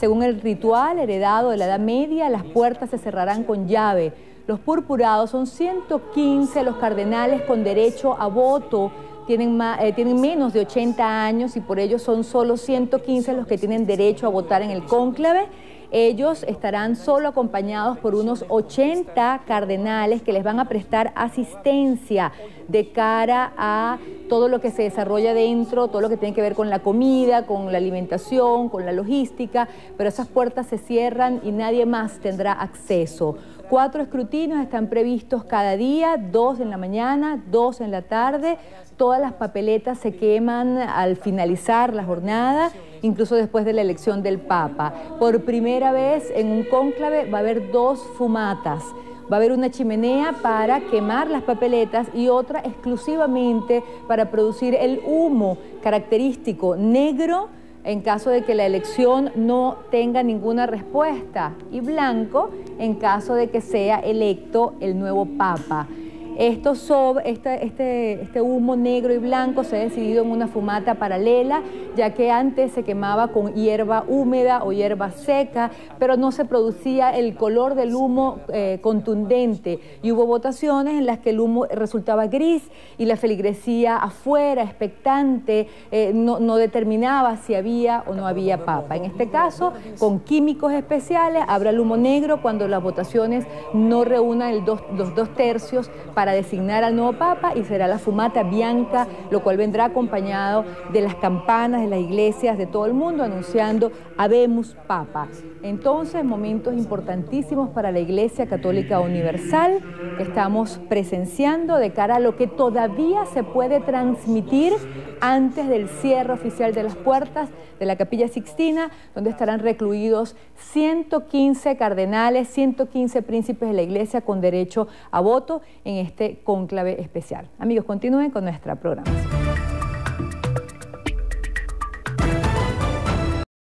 Según el ritual heredado de la Edad Media, las puertas se cerrarán con llave. Los purpurados son 115 los cardenales con derecho a voto tienen, eh, tienen menos de 80 años y por ello son solo 115 los que tienen derecho a votar en el cónclave. Ellos estarán solo acompañados por unos 80 cardenales que les van a prestar asistencia de cara a todo lo que se desarrolla dentro, todo lo que tiene que ver con la comida, con la alimentación, con la logística, pero esas puertas se cierran y nadie más tendrá acceso. Cuatro escrutinios están previstos cada día, dos en la mañana, dos en la tarde. Todas las papeletas se queman al finalizar la jornada, incluso después de la elección del Papa. Por primera vez en un cónclave va a haber dos fumatas. Va a haber una chimenea para quemar las papeletas y otra exclusivamente para producir el humo característico negro en caso de que la elección no tenga ninguna respuesta y blanco en caso de que sea electo el nuevo Papa. Esto este, este, este, humo negro y blanco se ha decidido en una fumata paralela, ya que antes se quemaba con hierba húmeda o hierba seca, pero no se producía el color del humo eh, contundente. Y hubo votaciones en las que el humo resultaba gris y la feligresía afuera, expectante, eh, no, determinaba si había o no había papa. En este caso, con químicos especiales, habrá el humo negro cuando las votaciones no reúnan los dos tercios para designar al nuevo Papa y será la fumata bianca, lo cual vendrá acompañado de las campanas de las iglesias de todo el mundo anunciando Habemus Papa. Entonces, momentos importantísimos para la Iglesia Católica Universal que estamos presenciando de cara a lo que todavía se puede transmitir antes del cierre oficial de las puertas de la Capilla Sixtina, donde estarán recluidos 115 cardenales, 115 príncipes de la Iglesia con derecho a voto en este conclave especial. Amigos, continúen con nuestra programación.